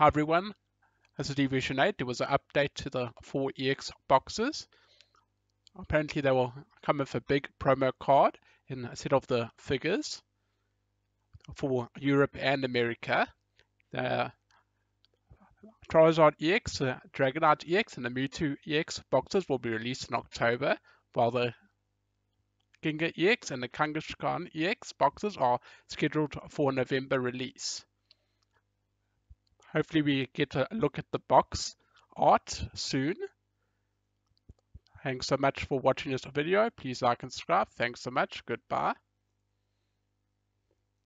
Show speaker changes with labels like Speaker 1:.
Speaker 1: Hi everyone, as a Deviation 8, there was an update to the 4EX boxes. Apparently they will come with a big promo card instead of the figures for Europe and America. The Charizard EX, the Dragonite EX, and the Mewtwo EX boxes will be released in October, while the Gengar EX and the Kangaskhan EX boxes are scheduled for November release. Hopefully we get a look at the box art soon. Thanks so much for watching this video. Please like and subscribe. Thanks so much. Goodbye.